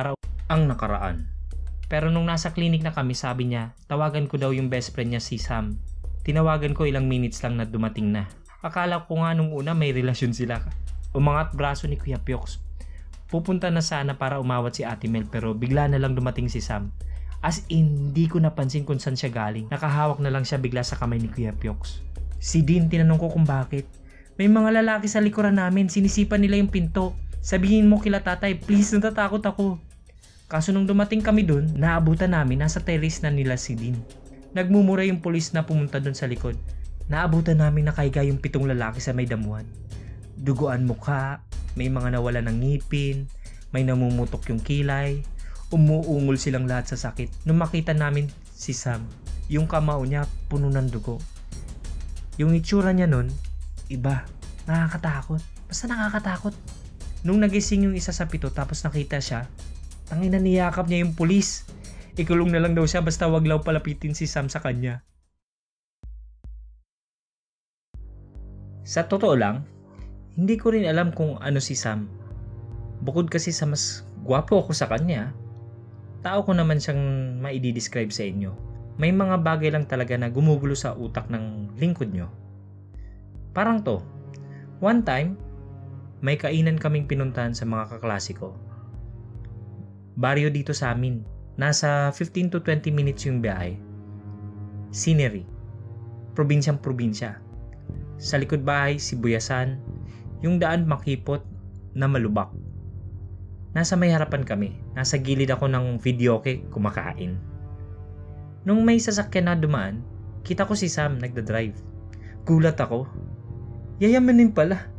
araw ang nakaraan. Pero nung nasa clinic na kami, sabi niya, tawagan ko daw yung best friend niya si Sam. Tinawagan ko ilang minutes lang na dumating na. Akala ko nga nung una may relasyon sila. Umangat braso ni Kuya Piox. Pupunta na sana para umawat si Ate Mel pero bigla na lang dumating si Sam. As in, hindi ko napansin kung saan siya galing. Nakahawak na lang siya bigla sa kamay ni Kuya Piox. Si Dean, tinanong ko kung bakit. May mga lalaki sa likuran namin, sinisipan nila yung pinto. Sabihin mo kila tatay, please natatakot ako. Kaso nung dumating kami dun, naabutan namin nasa terrace na nila si Dean. Nagmumura yung pulis na pumunta dun sa likod. Naabutan namin nakahiga yung pitong lalaki sa may damuhan. Duguan mukha, may mga nawala ng ngipin, may namumutok yung kilay, umuungol silang lahat sa sakit. Nung makita namin si Sam, yung kamao niya puno ng dugo. Yung itsura niya nun, iba. Nakakatakot. Basta nakakatakot. Nung nagising yung isa sa pito tapos nakita siya, tangina niyakap niya yung pulis. Ikulong na lang daw siya basta wag law palapitin si Sam sa kanya. Sa totoo lang, hindi ko rin alam kung ano si Sam. Bukod kasi sa mas gwapo ako sa kanya, tao ko naman siyang maidi-describe sa inyo. May mga bagay lang talaga na gumugulo sa utak ng lingkod nyo. Parang to, one time, may kainan kaming pinuntahan sa mga kaklasiko. Baryo dito sa amin, nasa 15 to 20 minutes yung biyahe. Scenery, probinsyang probinsya. Sa likod bahay, sibuyasan, yung daan makipot na malubak. Nasa may harapan kami, nasa gilid ako ng videoke kumakain. Nung may sasakyan na dumaan, kita ko si Sam nagda-drive. Gulat ako. Yayamanin pala.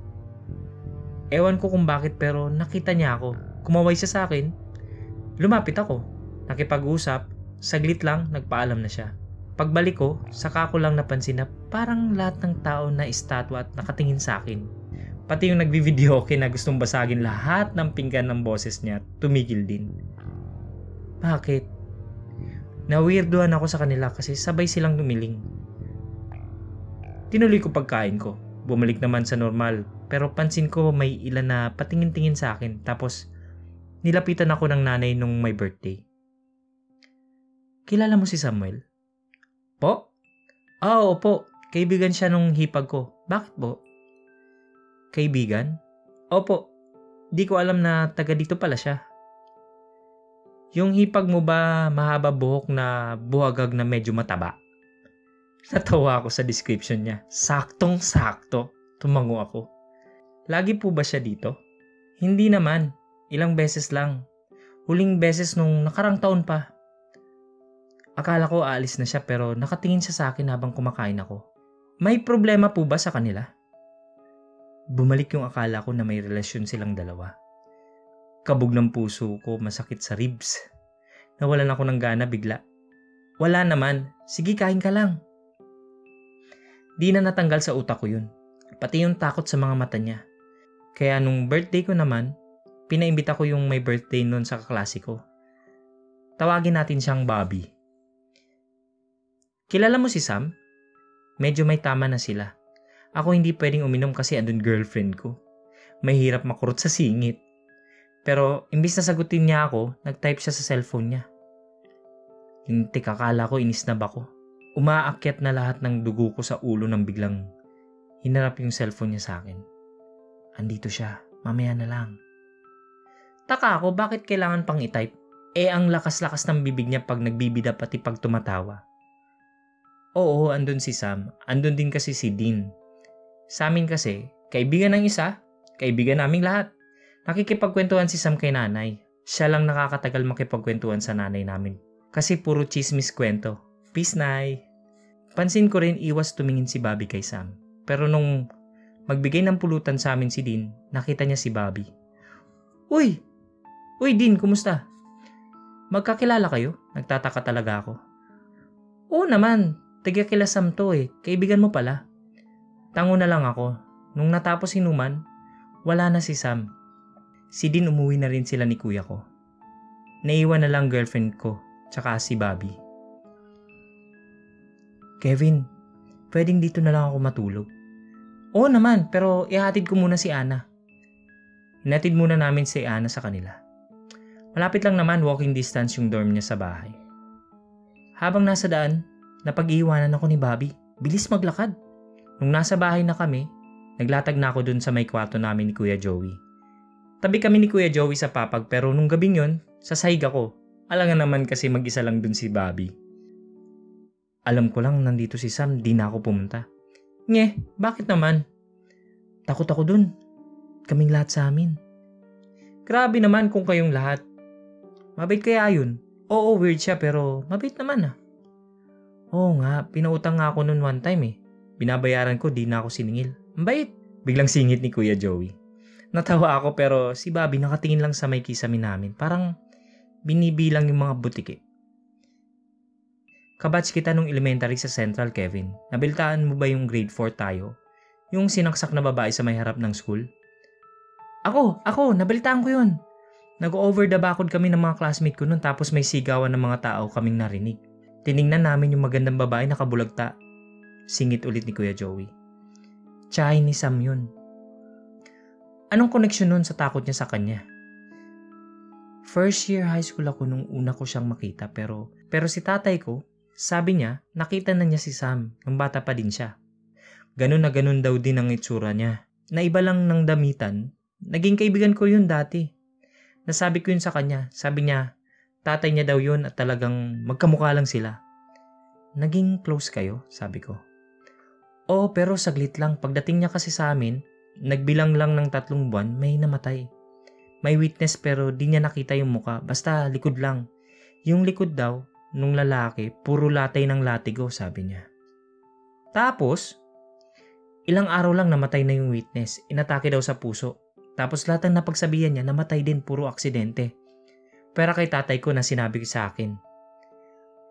Ewan ko kung bakit pero nakita niya ako. Kumaway siya sa akin. Lumapit ako. Nakipag-usap. Saglit lang, nagpaalam na siya. Pagbalik ko, saka ko lang napansin na parang lahat ng tao na estatwa at nakatingin sa akin. Pati yung nagbi-video na gustong basagin lahat ng pinggan ng boses niya, tumigil din. Bakit? Na-weirdoan ako sa kanila kasi sabay silang dumiling. Tinuloy ko pagkain ko. Bumalik naman sa normal. Pero pansin ko may ilan na patingin-tingin sa akin. Tapos, nilapitan ako ng nanay nung may birthday. Kilala mo si Samuel? Po? Ah, oo po. Kaibigan siya nung hipag ko. Bakit po? Kaibigan? Opo. Di ko alam na taga dito pala siya. Yung hipag mo ba mahaba buhok na buhagag na medyo mataba? Natawa ako sa description niya. Saktong sakto. Tumango ako. Lagi po ba siya dito? Hindi naman. Ilang beses lang. Huling beses nung nakarang taon pa. Akala ko aalis na siya pero nakatingin siya sa akin habang kumakain ako. May problema po ba sa kanila? Bumalik yung akala ko na may relasyon silang dalawa. Kabog ng puso ko, masakit sa ribs. Nawalan ako ng gana bigla. Wala naman, sige kain ka lang. Di na natanggal sa utak ko yun. Pati yung takot sa mga mata niya. Kaya nung birthday ko naman, pinaimbita ko yung may birthday noon sa kaklase ko. Tawagin natin siyang Bobby. Kilala mo si Sam? Medyo may tama na sila. Ako hindi pwedeng uminom kasi andun girlfriend ko. Mahirap makurot sa singit. Pero imbis na sagutin niya ako, nag-type siya sa cellphone niya. Hindi kakala ko inis na ba ko. Umaakyat na lahat ng dugo ko sa ulo nang biglang hinarap yung cellphone niya sa akin. Andito siya, mamaya na lang. Taka ako, bakit kailangan pang i-type? Eh ang lakas-lakas ng bibig niya pag nagbibida pati pag tumatawa. Oo, andun si Sam. Andun din kasi si Dean. Sa amin kasi, kaibigan ng isa, kaibigan naming lahat. Nakikipagkwentuhan si Sam kay nanay. Siya lang nakakatagal makipagkwentuhan sa nanay namin. Kasi puro chismis kwento. Peace, Nay. Pansin ko rin iwas tumingin si Bobby kay Sam. Pero nung magbigay ng pulutan sa amin si Dean, nakita niya si Bobby. Uy! Uy, Dean, kumusta? Magkakilala kayo? Nagtataka talaga ako. Oo naman, Taga kila Sam to eh. Kaibigan mo pala. Tango na lang ako. Nung natapos inuman, wala na si Sam. Si Din umuwi na rin sila ni kuya ko. Naiwan na lang girlfriend ko, tsaka si Bobby. Kevin, pwedeng dito na lang ako matulog. Oo naman, pero ihatid ko muna si Ana. Hinatid muna namin si Ana sa kanila. Malapit lang naman walking distance yung dorm niya sa bahay. Habang nasa daan, napag-iwanan ako ni Bobby. Bilis maglakad. Nung nasa bahay na kami, naglatag na ako dun sa may kwarto namin ni Kuya Joey. Tabi kami ni Kuya Joey sa papag pero nung gabing yon, sa ako. Alangan naman kasi mag-isa lang dun si Bobby. Alam ko lang nandito si Sam, di na ako pumunta. Nye, bakit naman? Takot ako dun. Kaming lahat sa amin. Grabe naman kung kayong lahat. Mabait kaya yun? Oo, weird siya pero mabait naman ah. Oo nga, pinautang nga ako noon one time eh. Binabayaran ko, di na ako siningil. Mabait. Biglang singit ni Kuya Joey. Natawa ako pero si Bobby nakatingin lang sa may kisame namin. Parang binibilang yung mga butiki. Kabatch kita nung elementary sa Central, Kevin. Nabiltaan mo ba yung grade 4 tayo? Yung sinaksak na babae sa may harap ng school? Ako, ako, nabiltaan ko yun. Nag-over the backwood kami ng mga classmate ko noon tapos may sigawan ng mga tao kaming narinig. Tiningnan namin yung magandang babae na kabulagta. Singit ulit ni Kuya Joey. Tsay ni Sam yun. Anong koneksyon nun sa takot niya sa kanya? First year high school ako nung una ko siyang makita pero pero si tatay ko, sabi niya nakita na niya si Sam nung bata pa din siya. Ganun na ganun daw din ang itsura niya. Na iba lang ng damitan, naging kaibigan ko yun dati. Nasabi ko yun sa kanya. Sabi niya, tatay niya daw yun at talagang magkamukha lang sila. Naging close kayo? Sabi ko. Oo, pero saglit lang. Pagdating niya kasi sa amin, nagbilang lang ng tatlong buwan, may namatay. May witness pero di niya nakita yung muka. Basta likod lang. Yung likod daw, nung lalaki, puro latay ng latigo, sabi niya. Tapos, ilang araw lang namatay na yung witness. Inatake daw sa puso. Tapos lahat ng napagsabihan niya namatay din puro aksidente. Pero kay tatay ko na sinabi sa akin.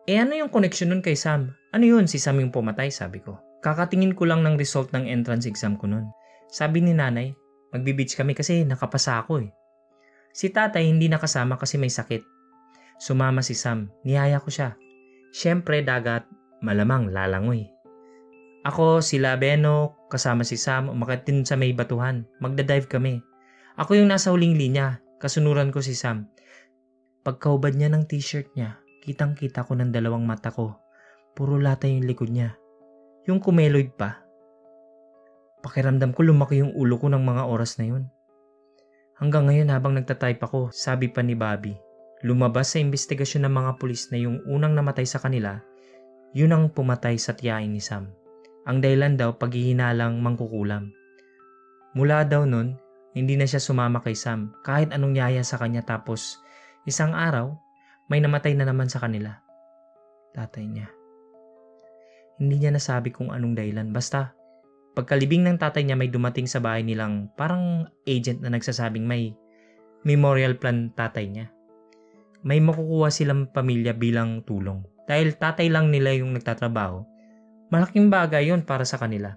Eh ano yung connection nun kay Sam? Ano yun si Sam yung pumatay sabi ko. Kakatingin ko lang ng result ng entrance exam ko nun. Sabi ni nanay, magbibitch kami kasi nakapasa ako eh. Si tatay hindi nakasama kasi may sakit. Sumama si Sam, niyaya ko siya. Siyempre dagat, malamang lalangoy. Ako, sila Beno, kasama si Sam, umakit din sa may batuhan. Magdadive kami. Ako yung nasa huling linya, kasunuran ko si Sam. Pagkaubad niya ng t-shirt niya, kitang kita ko ng dalawang mata ko. Puro lata yung likod niya. Yung kumeloid pa. Pakiramdam ko lumaki yung ulo ko ng mga oras na yun. Hanggang ngayon habang nagtatype ako, sabi pa ni Bobby, lumabas sa investigasyon ng mga pulis na yung unang namatay sa kanila, yun ang pumatay sa tiyain ni Sam. Ang dahilan daw paghihinalang mangkukulam. Mula daw nun, hindi na siya sumama kay Sam kahit anong yaya sa kanya tapos isang araw, may namatay na naman sa kanila. Tatay niya. Hindi niya nasabi kung anong dahilan. Basta, pagkalibing ng tatay niya may dumating sa bahay nilang parang agent na nagsasabing may memorial plan tatay niya. May makukuha silang pamilya bilang tulong. Dahil tatay lang nila yung nagtatrabaho, malaking bagay yon para sa kanila.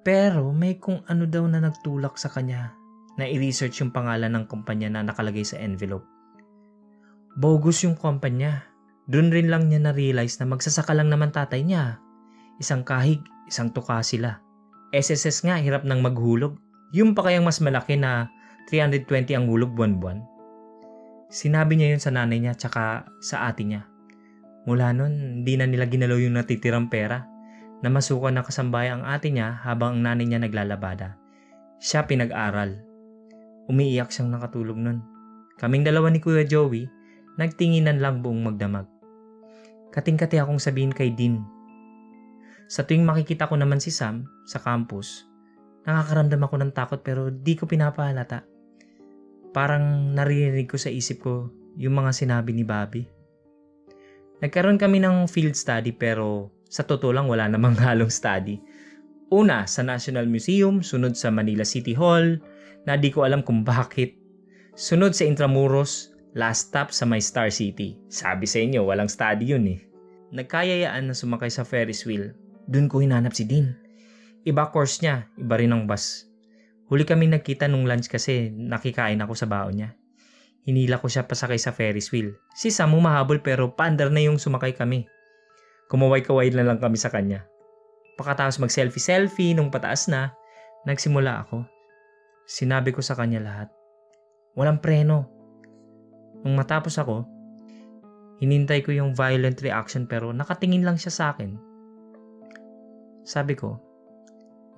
Pero may kung ano daw na nagtulak sa kanya na i-research yung pangalan ng kumpanya na nakalagay sa envelope. Bogus yung kumpanya. Doon rin lang niya na-realize na magsasaka lang naman tatay niya. Isang kahig, isang tuka sila. SSS nga, hirap nang maghulog. Yung pa kayang mas malaki na 320 ang hulog buwan-buwan. Sinabi niya yun sa nanay niya tsaka sa ate niya. Mula nun, hindi na nila ginalaw yung natitirang pera Na kasambay ang ate niya habang ang nanay niya naglalabada. Siya pinag-aral. Umiiyak siyang nakatulog nun. Kaming dalawa ni Kuya Joey, nagtinginan lang buong magdamag. Kating-kati akong sabihin kay Dean. Sa tuwing makikita ko naman si Sam sa campus, nakakaramdam ako ng takot pero di ko pinapahalata. Parang naririnig ko sa isip ko yung mga sinabi ni Bobby. Nagkaroon kami ng field study pero sa totoo lang wala namang halong study. Una, sa National Museum, sunod sa Manila City Hall, na di ko alam kung bakit. Sunod sa Intramuros, last stop sa my Star City. Sabi sa inyo, walang study yun eh. Nagkayayaan na sumakay sa Ferris wheel. Doon ko hinanap si Dean. Iba course niya, iba rin ang bus. Huli kami nagkita nung lunch kasi nakikain ako sa baon niya. Hinila ko siya pasakay sa Ferris wheel. Si Sam mahabol pero paandar na yung sumakay kami. Kumaway-kaway na lang kami sa kanya. Pagkatapos mag-selfie-selfie nung pataas na, nagsimula ako. Sinabi ko sa kanya lahat. Walang preno. Nung matapos ako, hinintay ko yung violent reaction pero nakatingin lang siya sa akin. Sabi ko,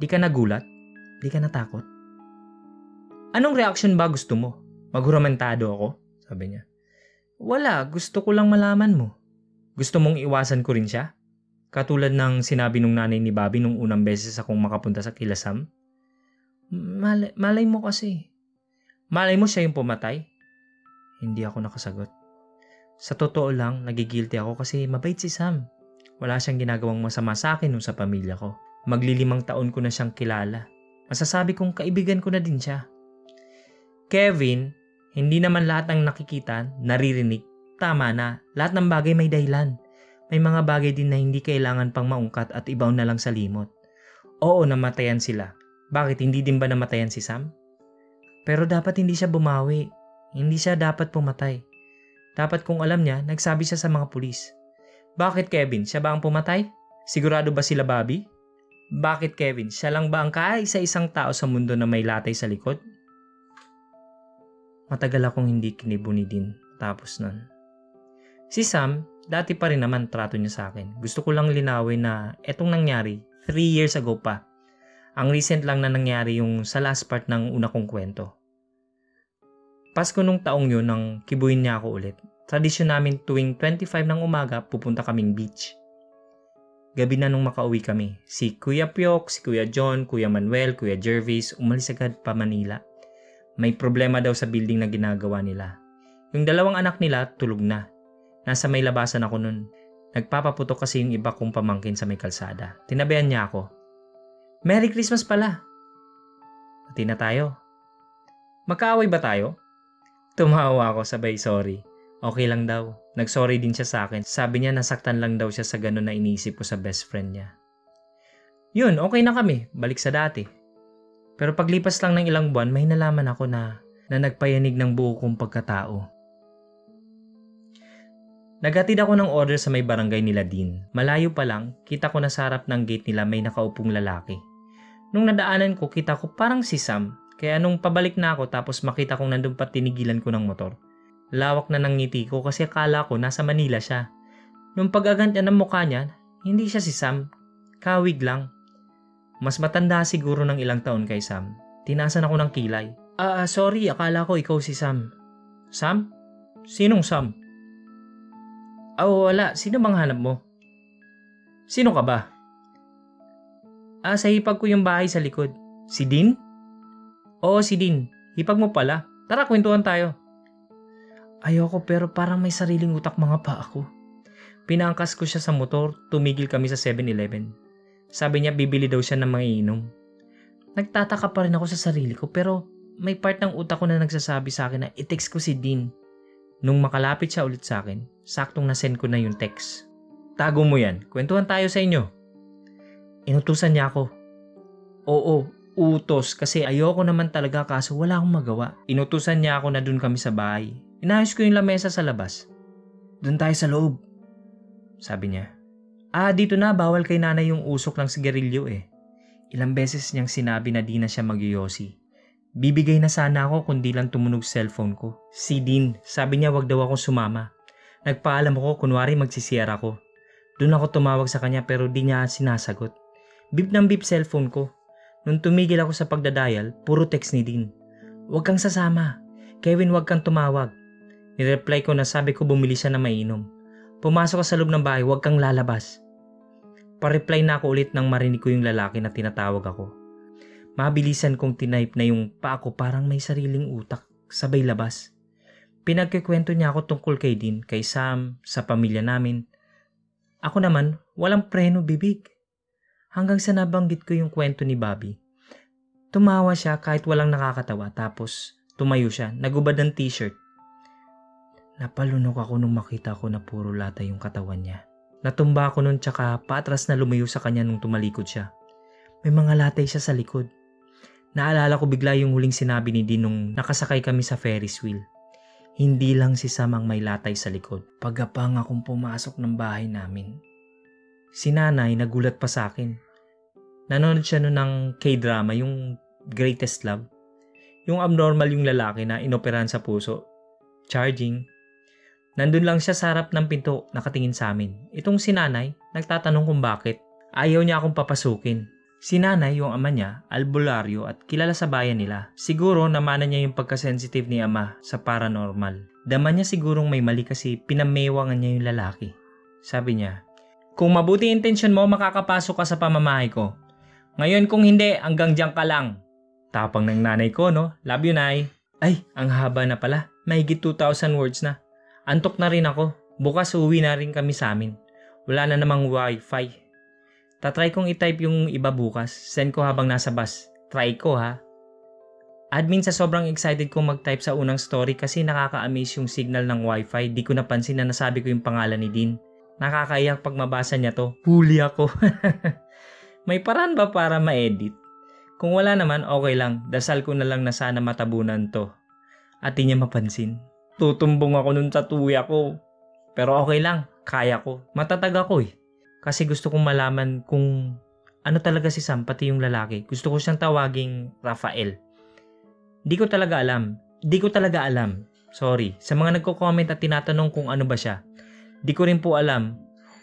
di ka nagulat? Di ka natakot? Anong reaction ba gusto mo? Maguramentado ako? Sabi niya. Wala, gusto ko lang malaman mo. Gusto mong iwasan ko rin siya? Katulad ng sinabi nung nanay ni Bobby nung unang beses akong makapunta sa kilasam? Malay, malay mo kasi. Malay mo siya yung pumatay? Hindi ako nakasagot. Sa totoo lang, nagigilty ako kasi mabait si Sam. Wala siyang ginagawang masama sa akin nung sa pamilya ko. Maglilimang taon ko na siyang kilala. Masasabi kong kaibigan ko na din siya. Kevin, hindi naman lahat ng nakikita, naririnig. Tama na, lahat ng bagay may dahilan. May mga bagay din na hindi kailangan pang maungkat at ibaw na lang sa limot. Oo, namatayan sila. Bakit hindi din ba namatayan si Sam? Pero dapat hindi siya bumawi. Hindi siya dapat pumatay. Dapat kung alam niya, nagsabi siya sa mga pulis. Bakit Kevin? Siya ba ang pumatay? Sigurado ba sila Bobby? Bakit Kevin? Siya lang ba ang kaisa-isang tao sa mundo na may latay sa likod? Matagal akong hindi kinibuni din tapos nun. Si Sam, dati pa rin naman trato niya sa akin. Gusto ko lang linawin na etong nangyari 3 years ago pa ang recent lang na nangyari yung sa last part ng una kong kwento. Pasko nung taong yun nang kibuin niya ako ulit. Tradisyon namin tuwing 25 ng umaga pupunta kaming beach. Gabi na nung makauwi kami. Si Kuya Pyok, si Kuya John, Kuya Manuel, Kuya Jervis umalis agad pa Manila. May problema daw sa building na ginagawa nila. Yung dalawang anak nila tulog na. Nasa may labasan ako nun. Nagpapaputok kasi yung iba kong pamangkin sa may kalsada. Tinabayan niya ako. Merry Christmas pala. Pati na tayo. Magkaaway ba tayo? Tumawa ako sabay sorry. Okay lang daw. Nagsorry din siya sa akin. Sabi niya nasaktan lang daw siya sa ganun na iniisip ko sa best friend niya. Yun, okay na kami. Balik sa dati. Pero paglipas lang ng ilang buwan, may nalaman ako na, na nagpayanig ng buo kong pagkatao. Naghatid ako ng order sa may barangay nila din. Malayo pa lang, kita ko na sa harap ng gate nila may nakaupong lalaki. Nung nadaanan ko, kita ko parang si Sam. Kaya nung pabalik na ako tapos makita kong nandun pa tinigilan ko ng motor. Lawak na ng ngiti ko kasi akala ko nasa Manila siya. Nung pag-agant niya ng mukha niya, hindi siya si Sam. Kawig lang. Mas matanda siguro ng ilang taon kay Sam. Tinasan ako ng kilay. Ah, uh, sorry, akala ko ikaw si Sam. Sam? Sinong Sam? Oh, wala. Sino bang hanap mo? Sino ka ba? Ah, sa hipag ko yung bahay sa likod. Si Din? Oo, si Din. Hipag mo pala. Tara, kwentuhan tayo. Ayoko pero parang may sariling utak mga pa ako. Pinangkas ko siya sa motor, tumigil kami sa 7-Eleven. Sabi niya bibili daw siya ng mga inom. Nagtataka pa rin ako sa sarili ko pero may part ng utak ko na nagsasabi sa akin na i-text ko si Dean. Nung makalapit siya ulit sa akin, saktong nasend ko na yung text. Tago mo yan, kwentuhan tayo sa inyo. Inutusan niya ako. Oo, utos kasi ayoko naman talaga kaso wala akong magawa. Inutusan niya ako na dun kami sa bahay. Inayos ko yung lamesa sa labas. Doon tayo sa loob. Sabi niya. Ah, dito na bawal kay nanay yung usok ng sigarilyo eh. Ilang beses niyang sinabi na di na siya magyoyosi. Bibigay na sana ako kundi lang tumunog cellphone ko. Si Dean, sabi niya wag daw ako sumama. Nagpaalam ako kunwari magsisiyar ako. Doon ako tumawag sa kanya pero di niya sinasagot. Bip ng bip cellphone ko. Nung tumigil ako sa pagdadial, puro text ni Dean. Huwag kang sasama. Kevin, huwag kang tumawag. Nireply ko na sabi ko bumili siya na mainom. Pumasok ka sa loob ng bahay, huwag kang lalabas. Pa-reply na ako ulit nang marinig ko yung lalaki na tinatawag ako. Mabilisan kong tinype na yung pa ako parang may sariling utak, sabay labas. Pinagkikwento niya ako tungkol kay Dean, kay Sam, sa pamilya namin. Ako naman, walang preno bibig hanggang sa nabanggit ko yung kwento ni Bobby. Tumawa siya kahit walang nakakatawa tapos tumayo siya, nagubad ng t-shirt. Napalunok ako nung makita ko na puro lata yung katawan niya. Natumba ako nun tsaka patras na lumayo sa kanya nung tumalikod siya. May mga latay siya sa likod. Naalala ko bigla yung huling sinabi ni Dean nung nakasakay kami sa Ferris wheel. Hindi lang si Sam ang may latay sa likod. Pagapang akong pumasok ng bahay namin, Si nanay nagulat pa sa akin. Nanonood siya noon ng K-drama, yung Greatest Love. Yung abnormal yung lalaki na inoperahan sa puso. Charging, Nandun lang siya sa harap ng pinto, nakatingin sa amin. Itong si nanay, nagtatanong kung bakit. Ayaw niya akong papasukin. Si nanay, yung ama niya, albularyo at kilala sa bayan nila. Siguro namana niya yung pagkasensitive ni ama sa paranormal. Dama niya sigurong may mali kasi pinamewangan niya yung lalaki. Sabi niya, Kung mabuti intensyon mo, makakapasok ka sa pamamahay ko. Ngayon kung hindi, hanggang diyan ka lang. Tapang ng nanay ko, no? Love you, nay. Ay, ang haba na pala. Mahigit 2,000 words na. Antok na rin ako. Bukas uwi na rin kami sa amin. Wala na namang wifi. Tatry kong i-type yung iba bukas. Send ko habang nasa bus. Try ko ha. Admin sa sobrang excited kong mag-type sa unang story kasi nakaka-amaze yung signal ng wifi. Di ko napansin na nasabi ko yung pangalan ni Dean. Nakakaiyak pag mabasa niya to. Huli ako. May paraan ba para ma-edit? Kung wala naman, okay lang. Dasal ko na lang na sana matabunan to. At di niya mapansin. Tutumbong ako nun sa tuya ko. Pero okay lang, kaya ko. Matatag ako eh. Kasi gusto kong malaman kung ano talaga si Sam, pati yung lalaki. Gusto ko siyang tawaging Rafael. Di ko talaga alam. Di ko talaga alam. Sorry. Sa mga nagko-comment at tinatanong kung ano ba siya. Di ko rin po alam.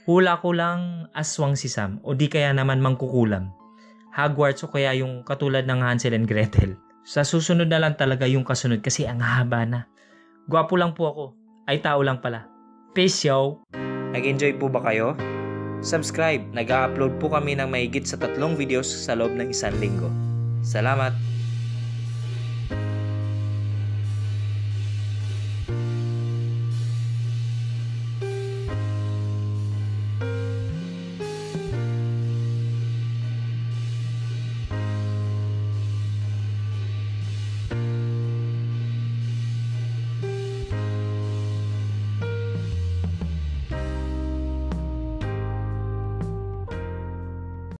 Hula ko lang aswang si Sam o di kaya naman mangkukulam. Hogwarts o kaya yung katulad ng Hansel and Gretel. Sa susunod na lang talaga yung kasunod kasi ang haba na. Gwapo lang po ako. Ay tao lang pala. Peace yo! Nag-enjoy po ba kayo? Subscribe. Nag-upload po kami ng mahigit sa tatlong videos sa loob ng isang linggo. Salamat!